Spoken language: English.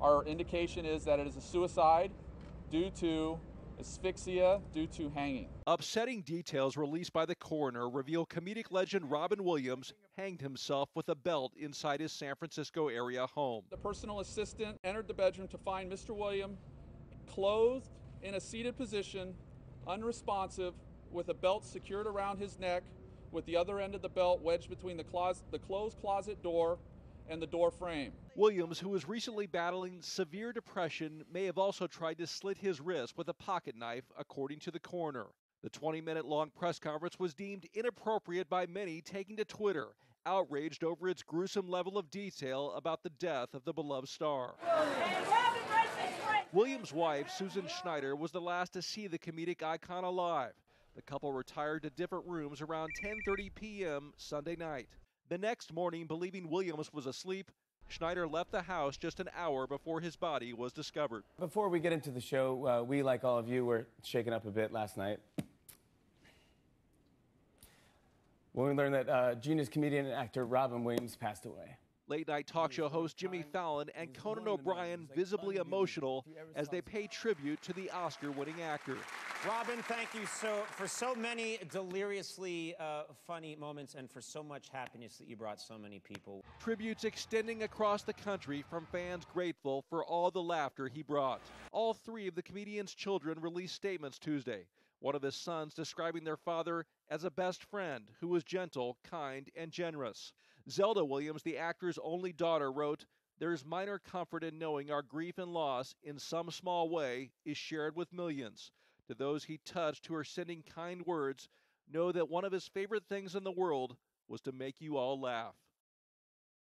Our indication is that it is a suicide due to asphyxia due to hanging. Upsetting details released by the coroner reveal comedic legend Robin Williams hanged himself with a belt inside his San Francisco area home. The personal assistant entered the bedroom to find Mr. Williams clothed in a seated position, unresponsive, with a belt secured around his neck, with the other end of the belt wedged between the, closet, the closed closet door and the door frame. Williams, who was recently battling severe depression, may have also tried to slit his wrist with a pocket knife, according to the coroner. The 20 minute long press conference was deemed inappropriate by many, taking to Twitter, outraged over its gruesome level of detail about the death of the beloved star. Williams' wife, Susan Schneider, was the last to see the comedic icon alive. The couple retired to different rooms around 10:30 p.m. Sunday night. The next morning, believing Williams was asleep, Schneider left the house just an hour before his body was discovered. Before we get into the show, uh, we, like all of you, were shaken up a bit last night. When we learned that uh, genius comedian and actor Robin Williams passed away. Late night talk show host Jimmy Fallon and Conan O'Brien visibly emotional as they pay tribute to the Oscar winning actor. Robin, thank you so for so many deliriously uh, funny moments and for so much happiness that you brought so many people. Tributes extending across the country from fans grateful for all the laughter he brought. All three of the comedian's children released statements Tuesday. One of his sons describing their father as a best friend who was gentle, kind, and generous. Zelda Williams, the actor's only daughter, wrote, There is minor comfort in knowing our grief and loss, in some small way, is shared with millions. To those he touched who are sending kind words, know that one of his favorite things in the world was to make you all laugh.